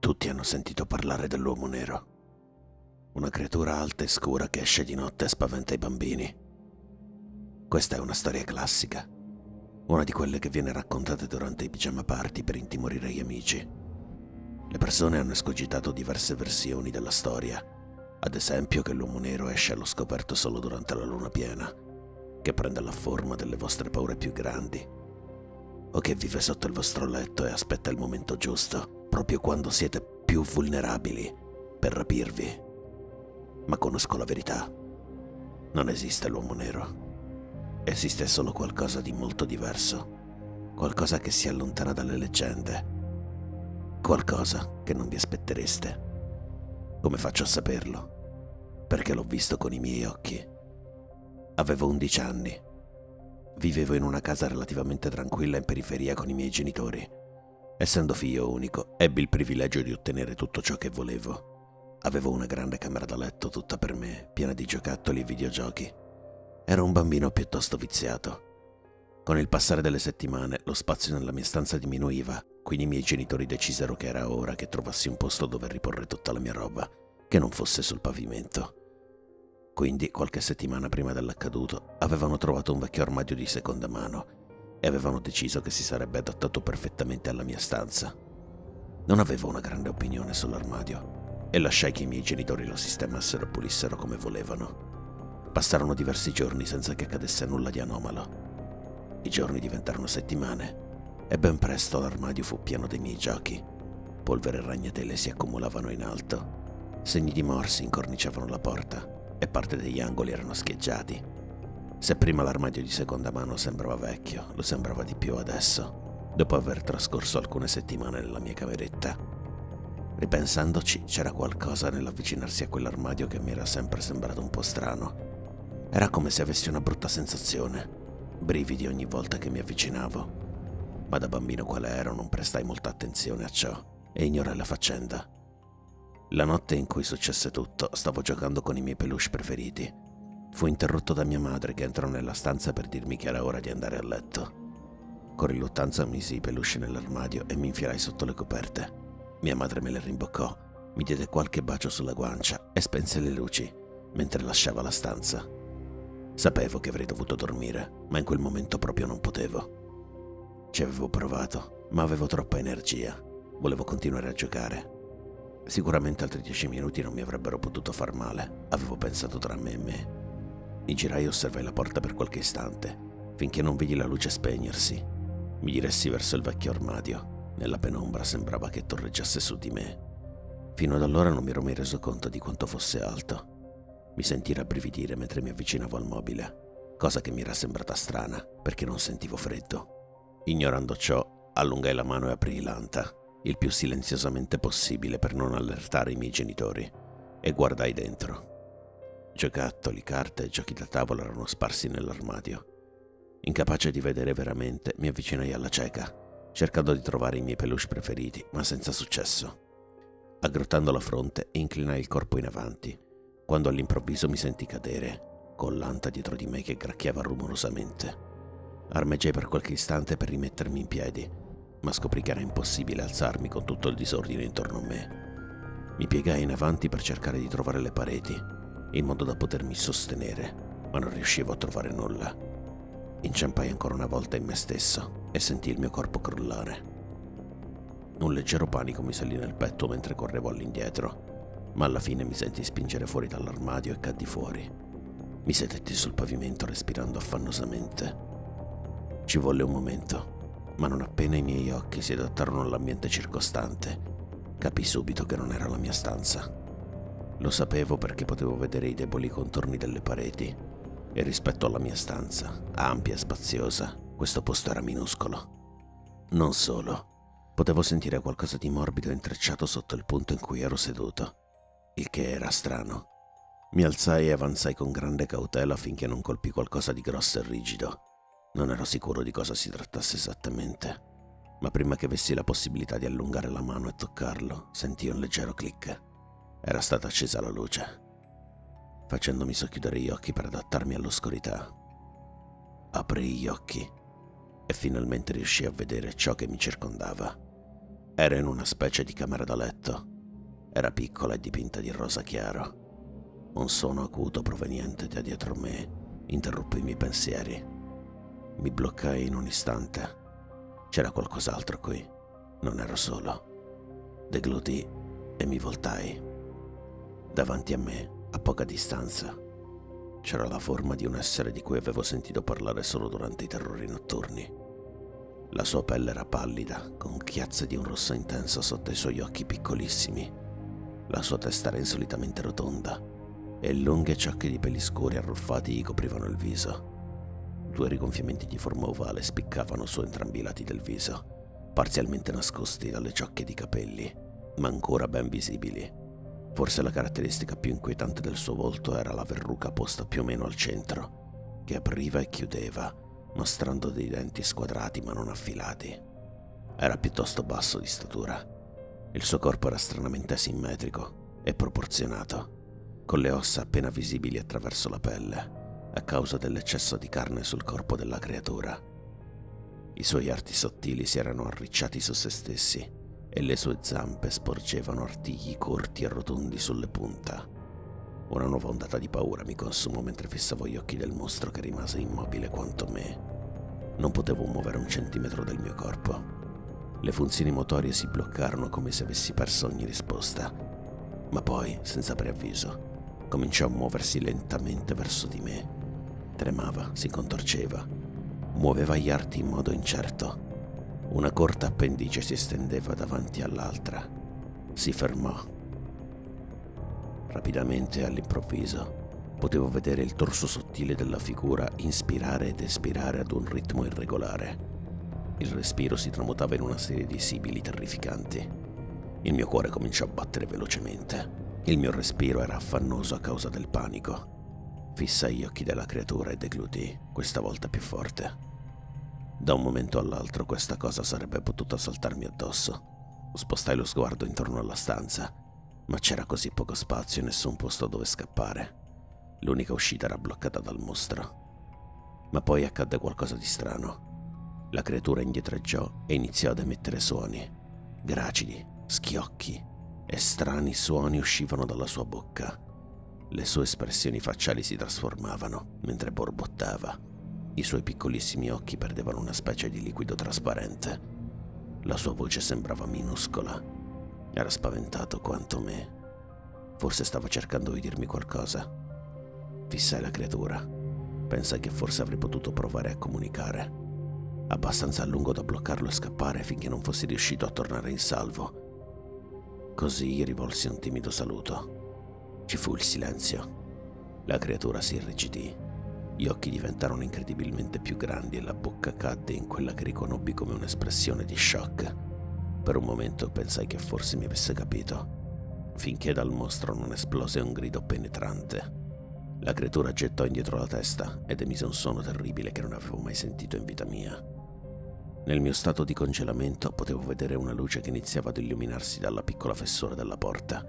Tutti hanno sentito parlare dell'uomo nero. Una creatura alta e scura che esce di notte e spaventa i bambini. Questa è una storia classica, una di quelle che viene raccontata durante i pigiama party per intimorire gli amici. Le persone hanno escogitato diverse versioni della storia, ad esempio che l'uomo nero esce allo scoperto solo durante la luna piena, che prende la forma delle vostre paure più grandi, o che vive sotto il vostro letto e aspetta il momento giusto, proprio quando siete più vulnerabili, per rapirvi. Ma conosco la verità. Non esiste l'uomo nero. Esiste solo qualcosa di molto diverso, qualcosa che si allontana dalle leggende, qualcosa che non vi aspettereste. Come faccio a saperlo? Perché l'ho visto con i miei occhi. Avevo 11 anni. Vivevo in una casa relativamente tranquilla in periferia con i miei genitori. Essendo figlio unico, ebbi il privilegio di ottenere tutto ciò che volevo. Avevo una grande camera da letto tutta per me, piena di giocattoli e videogiochi. Ero un bambino piuttosto viziato. Con il passare delle settimane lo spazio nella mia stanza diminuiva, quindi i miei genitori decisero che era ora che trovassi un posto dove riporre tutta la mia roba, che non fosse sul pavimento. Quindi, qualche settimana prima dell'accaduto, avevano trovato un vecchio armadio di seconda mano e avevano deciso che si sarebbe adattato perfettamente alla mia stanza. Non avevo una grande opinione sull'armadio e lasciai che i miei genitori lo sistemassero e pulissero come volevano. Passarono diversi giorni senza che accadesse nulla di anomalo. I giorni diventarono settimane e ben presto l'armadio fu pieno dei miei giochi. Polvere e ragnatele si accumulavano in alto. Segni di morsi incorniciavano la porta e parte degli angoli erano scheggiati. Se prima l'armadio di seconda mano sembrava vecchio, lo sembrava di più adesso, dopo aver trascorso alcune settimane nella mia cameretta. Ripensandoci, c'era qualcosa nell'avvicinarsi a quell'armadio che mi era sempre sembrato un po' strano. Era come se avessi una brutta sensazione, brividi ogni volta che mi avvicinavo. Ma da bambino quale ero non prestai molta attenzione a ciò e ignorai la faccenda. La notte in cui successe tutto stavo giocando con i miei peluche preferiti. Fu interrotto da mia madre che entrò nella stanza per dirmi che era ora di andare a letto. Con riluttanza misi i peluche nell'armadio e mi infilai sotto le coperte. Mia madre me le rimboccò, mi diede qualche bacio sulla guancia e spense le luci mentre lasciava la stanza. Sapevo che avrei dovuto dormire, ma in quel momento proprio non potevo. Ci avevo provato, ma avevo troppa energia. Volevo continuare a giocare Sicuramente altri dieci minuti non mi avrebbero potuto far male, avevo pensato tra me e me. Mi girai e osservai la porta per qualche istante, finché non vidi la luce spegnersi. Mi diressi verso il vecchio armadio. Nella penombra sembrava che torreggiasse su di me. Fino ad allora non mi ero mai reso conto di quanto fosse alto. Mi sentii rabbrividire mentre mi avvicinavo al mobile, cosa che mi era sembrata strana perché non sentivo freddo. Ignorando ciò, allungai la mano e aprii l'anta il più silenziosamente possibile per non allertare i miei genitori, e guardai dentro. Giocattoli, carte e giochi da tavola erano sparsi nell'armadio. Incapace di vedere veramente, mi avvicinai alla cieca, cercando di trovare i miei peluche preferiti, ma senza successo. Aggrottando la fronte, inclinai il corpo in avanti, quando all'improvviso mi senti cadere, con l'anta dietro di me che gracchiava rumorosamente. Armeggiai per qualche istante per rimettermi in piedi, ma scoprì che era impossibile alzarmi con tutto il disordine intorno a me. Mi piegai in avanti per cercare di trovare le pareti, in modo da potermi sostenere, ma non riuscivo a trovare nulla. Inciampai ancora una volta in me stesso e sentii il mio corpo crollare. Un leggero panico mi salì nel petto mentre correvo all'indietro, ma alla fine mi sentii spingere fuori dall'armadio e caddi fuori. Mi sedetti sul pavimento respirando affannosamente. Ci volle un momento ma non appena i miei occhi si adattarono all'ambiente circostante, capii subito che non era la mia stanza. Lo sapevo perché potevo vedere i deboli contorni delle pareti e rispetto alla mia stanza, ampia e spaziosa, questo posto era minuscolo. Non solo, potevo sentire qualcosa di morbido intrecciato sotto il punto in cui ero seduto, il che era strano. Mi alzai e avanzai con grande cautela finché non colpì qualcosa di grosso e rigido non ero sicuro di cosa si trattasse esattamente, ma prima che avessi la possibilità di allungare la mano e toccarlo, sentii un leggero clic. Era stata accesa la luce, facendomi socchiudere gli occhi per adattarmi all'oscurità. Aprii gli occhi e finalmente riuscii a vedere ciò che mi circondava. Era in una specie di camera da letto. Era piccola e dipinta di rosa chiaro. Un suono acuto proveniente da dietro me interruppe i miei pensieri. Mi bloccai in un istante. C'era qualcos'altro qui. Non ero solo. Deglutì e mi voltai. Davanti a me, a poca distanza, c'era la forma di un essere di cui avevo sentito parlare solo durante i terrori notturni. La sua pelle era pallida, con chiazze di un rosso intenso sotto i suoi occhi piccolissimi. La sua testa era insolitamente rotonda e lunghe ciocche di peli scuri arruffati gli coprivano il viso. Due rigonfiamenti di forma ovale spiccavano su entrambi i lati del viso, parzialmente nascosti dalle ciocche di capelli, ma ancora ben visibili. Forse la caratteristica più inquietante del suo volto era la verruca posta più o meno al centro, che apriva e chiudeva, mostrando dei denti squadrati ma non affilati. Era piuttosto basso di statura. Il suo corpo era stranamente asimmetrico e proporzionato, con le ossa appena visibili attraverso la pelle, a causa dell'eccesso di carne sul corpo della creatura. I suoi arti sottili si erano arricciati su se stessi e le sue zampe sporgevano artigli corti e rotondi sulle punta. Una nuova ondata di paura mi consumò mentre fissavo gli occhi del mostro che rimase immobile quanto me. Non potevo muovere un centimetro del mio corpo. Le funzioni motorie si bloccarono come se avessi perso ogni risposta. Ma poi, senza preavviso, cominciò a muoversi lentamente verso di me. Tremava, si contorceva, muoveva gli arti in modo incerto una corta appendice si estendeva davanti all'altra. Si fermò. Rapidamente all'improvviso potevo vedere il torso sottile della figura inspirare ed espirare ad un ritmo irregolare. Il respiro si tramutava in una serie di sibili terrificanti. Il mio cuore cominciò a battere velocemente. Il mio respiro era affannoso a causa del panico. Fissai gli occhi della creatura e deglutì, questa volta più forte. Da un momento all'altro questa cosa sarebbe potuta saltarmi addosso. Spostai lo sguardo intorno alla stanza, ma c'era così poco spazio e nessun posto dove scappare. L'unica uscita era bloccata dal mostro. Ma poi accadde qualcosa di strano. La creatura indietreggiò e iniziò ad emettere suoni. Gracidi, schiocchi e strani suoni uscivano dalla sua bocca. Le sue espressioni facciali si trasformavano mentre borbottava i suoi piccolissimi occhi perdevano una specie di liquido trasparente. La sua voce sembrava minuscola. Era spaventato quanto me. Forse stava cercando di dirmi qualcosa. Fissai la creatura. Pensai che forse avrei potuto provare a comunicare. Abbastanza a lungo da bloccarlo e scappare finché non fossi riuscito a tornare in salvo. Così gli rivolsi un timido saluto. Ci fu il silenzio. La creatura si irrigidì gli occhi diventarono incredibilmente più grandi e la bocca cadde in quella che riconobbi come un'espressione di shock. Per un momento pensai che forse mi avesse capito, finché dal mostro non esplose un grido penetrante. La creatura gettò indietro la testa ed emise un suono terribile che non avevo mai sentito in vita mia. Nel mio stato di congelamento potevo vedere una luce che iniziava ad illuminarsi dalla piccola fessura della porta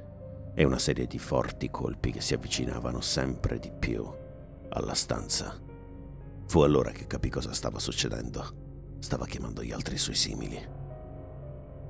e una serie di forti colpi che si avvicinavano sempre di più alla stanza. Fu allora che capì cosa stava succedendo. Stava chiamando gli altri suoi simili.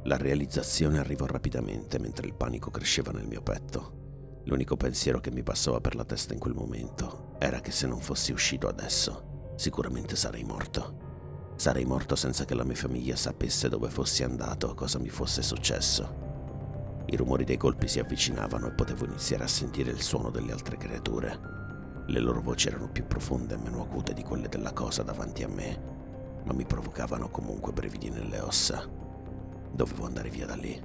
La realizzazione arrivò rapidamente mentre il panico cresceva nel mio petto. L'unico pensiero che mi passava per la testa in quel momento era che se non fossi uscito adesso, sicuramente sarei morto. Sarei morto senza che la mia famiglia sapesse dove fossi andato o cosa mi fosse successo. I rumori dei colpi si avvicinavano e potevo iniziare a sentire il suono delle altre creature. Le loro voci erano più profonde e meno acute di quelle della cosa davanti a me, ma mi provocavano comunque brividi nelle ossa. Dovevo andare via da lì.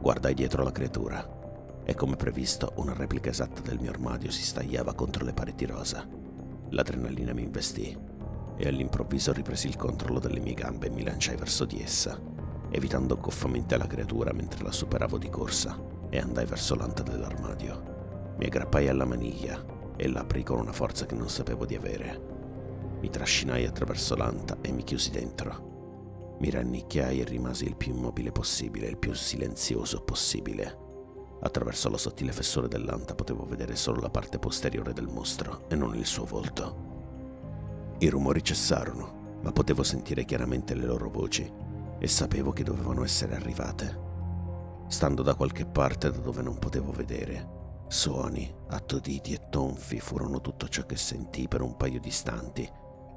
Guardai dietro la creatura e come previsto una replica esatta del mio armadio si stagliava contro le pareti rosa. L'adrenalina mi investì e all'improvviso ripresi il controllo delle mie gambe e mi lanciai verso di essa, evitando goffamente la creatura mentre la superavo di corsa e andai verso l'anta dell'armadio. Mi aggrappai alla maniglia e l'aprii con una forza che non sapevo di avere. Mi trascinai attraverso l'anta e mi chiusi dentro. Mi rannicchiai e rimasi il più immobile possibile, il più silenzioso possibile. Attraverso la sottile fessura dell'anta potevo vedere solo la parte posteriore del mostro e non il suo volto. I rumori cessarono, ma potevo sentire chiaramente le loro voci e sapevo che dovevano essere arrivate. Stando da qualche parte da dove non potevo vedere, suoni, attuditi e tonfi furono tutto ciò che sentii per un paio di istanti,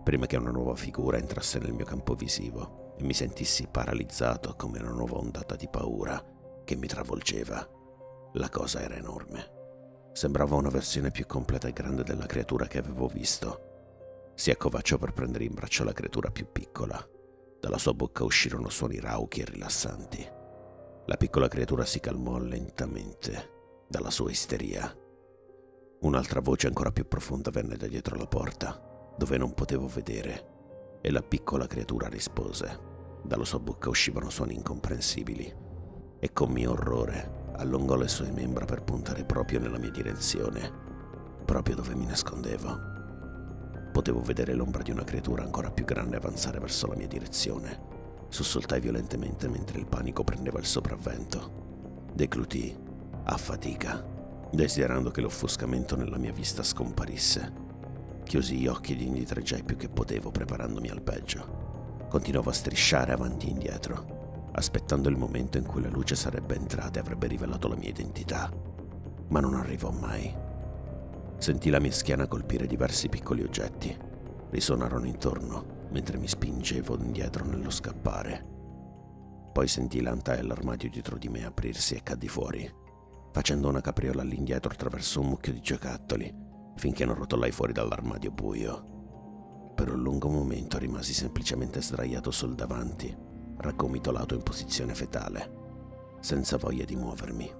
prima che una nuova figura entrasse nel mio campo visivo e mi sentissi paralizzato come una nuova ondata di paura che mi travolgeva. La cosa era enorme. Sembrava una versione più completa e grande della creatura che avevo visto. Si accovacciò per prendere in braccio la creatura più piccola. Dalla sua bocca uscirono suoni rauchi e rilassanti. La piccola creatura si calmò lentamente dalla sua isteria. Un'altra voce ancora più profonda venne da dietro la porta, dove non potevo vedere, e la piccola creatura rispose. Dalla sua bocca uscivano suoni incomprensibili, e con mio orrore allungò le sue membra per puntare proprio nella mia direzione, proprio dove mi nascondevo. Potevo vedere l'ombra di una creatura ancora più grande avanzare verso la mia direzione. Sussultai violentemente mentre il panico prendeva il sopravvento. Declutii, a fatica, desiderando che l'offuscamento nella mia vista scomparisse. Chiusi gli occhi ed indietreggiai più che potevo, preparandomi al peggio. Continuavo a strisciare avanti e indietro, aspettando il momento in cui la luce sarebbe entrata e avrebbe rivelato la mia identità. Ma non arrivò mai. Sentì la mia schiena colpire diversi piccoli oggetti. Risuonarono intorno mentre mi spingevo indietro nello scappare. Poi sentii l'anta dell'armadio dietro di me aprirsi e caddi fuori, facendo una capriola all'indietro attraverso un mucchio di giocattoli, finché non rotolai fuori dall'armadio buio. Per un lungo momento rimasi semplicemente sdraiato sul davanti, raggomitolato in posizione fetale, senza voglia di muovermi.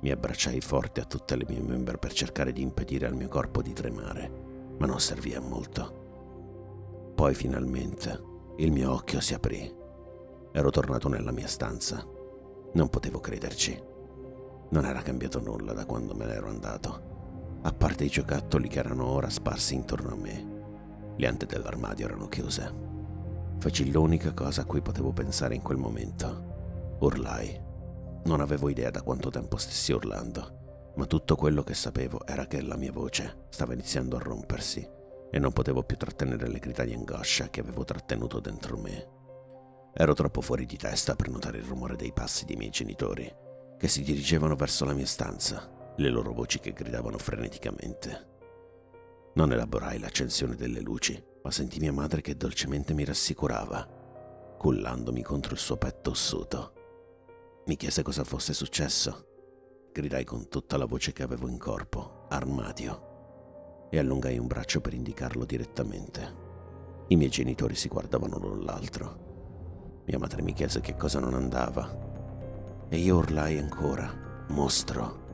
Mi abbracciai forte a tutte le mie membra per cercare di impedire al mio corpo di tremare, ma non servì a molto. Poi finalmente il mio occhio si aprì. Ero tornato nella mia stanza. Non potevo crederci. Non era cambiato nulla da quando me ne ero andato, a parte i giocattoli che erano ora sparsi intorno a me. Le ante dell'armadio erano chiuse. Feci l'unica cosa a cui potevo pensare in quel momento. Urlai non avevo idea da quanto tempo stessi urlando, ma tutto quello che sapevo era che la mia voce stava iniziando a rompersi e non potevo più trattenere le grida di angoscia che avevo trattenuto dentro me. Ero troppo fuori di testa per notare il rumore dei passi dei miei genitori, che si dirigevano verso la mia stanza, le loro voci che gridavano freneticamente. Non elaborai l'accensione delle luci, ma sentì mia madre che dolcemente mi rassicurava, cullandomi contro il suo petto ossuto. Mi chiese cosa fosse successo. Gridai con tutta la voce che avevo in corpo, armadio, e allungai un braccio per indicarlo direttamente. I miei genitori si guardavano l'un l'altro. Mia madre mi chiese che cosa non andava. E io urlai ancora, mostro.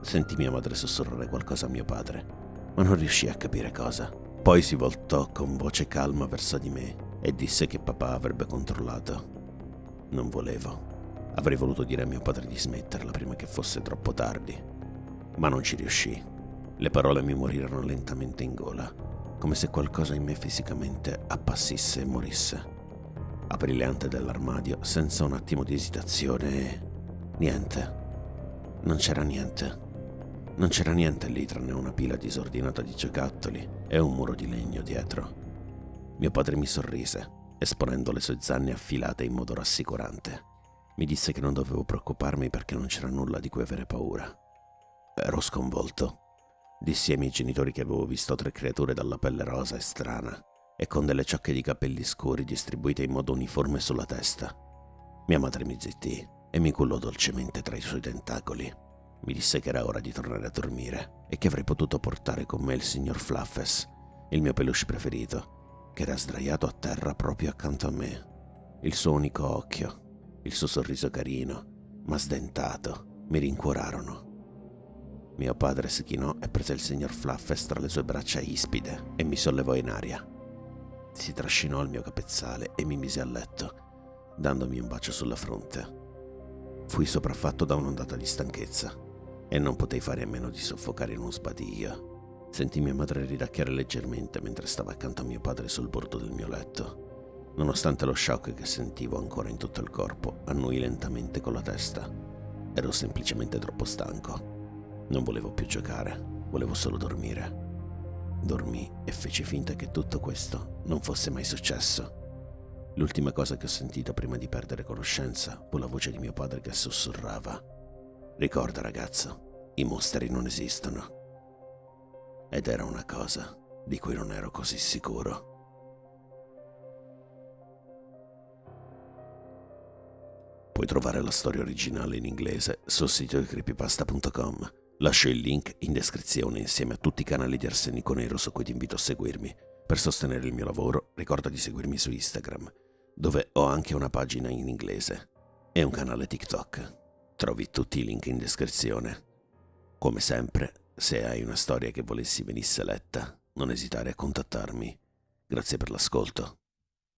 Sentì mia madre sussurrare qualcosa a mio padre, ma non riuscì a capire cosa. Poi si voltò con voce calma verso di me e disse che papà avrebbe controllato. Non volevo. Avrei voluto dire a mio padre di smetterla prima che fosse troppo tardi, ma non ci riuscì. Le parole mi morirono lentamente in gola, come se qualcosa in me fisicamente appassisse e morisse. Aprì le ante dell'armadio senza un attimo di esitazione e... niente. Non c'era niente. Non c'era niente lì tranne una pila disordinata di giocattoli e un muro di legno dietro. Mio padre mi sorrise, esponendo le sue zanne affilate in modo rassicurante. Mi disse che non dovevo preoccuparmi perché non c'era nulla di cui avere paura. Ero sconvolto. Dissi ai miei genitori che avevo visto tre creature dalla pelle rosa e strana e con delle ciocche di capelli scuri distribuite in modo uniforme sulla testa. Mia madre mi zittì e mi cullò dolcemente tra i suoi tentacoli. Mi disse che era ora di tornare a dormire e che avrei potuto portare con me il signor Fluffes, il mio peluche preferito, che era sdraiato a terra proprio accanto a me. Il suo unico occhio, il suo sorriso carino, ma sdentato, mi rincuorarono. Mio padre si chinò e prese il signor Fluffes tra le sue braccia ispide e mi sollevò in aria. Si trascinò al mio capezzale e mi mise a letto, dandomi un bacio sulla fronte. Fui sopraffatto da un'ondata di stanchezza e non potei fare a meno di soffocare in uno sbadiglio. Sentì mia madre ridacchiare leggermente mentre stava accanto a mio padre sul bordo del mio letto. Nonostante lo shock che sentivo ancora in tutto il corpo, annui lentamente con la testa. Ero semplicemente troppo stanco. Non volevo più giocare, volevo solo dormire. Dormì e feci finta che tutto questo non fosse mai successo. L'ultima cosa che ho sentito prima di perdere conoscenza fu la voce di mio padre che sussurrava. Ricorda ragazzo, i mostri non esistono. Ed era una cosa di cui non ero così sicuro. Puoi trovare la storia originale in inglese sul sito di creepypasta.com. Lascio il link in descrizione insieme a tutti i canali di Arsenico Nero su cui ti invito a seguirmi. Per sostenere il mio lavoro ricorda di seguirmi su Instagram, dove ho anche una pagina in inglese e un canale TikTok. Trovi tutti i link in descrizione. Come sempre, se hai una storia che volessi venisse letta, non esitare a contattarmi. Grazie per l'ascolto.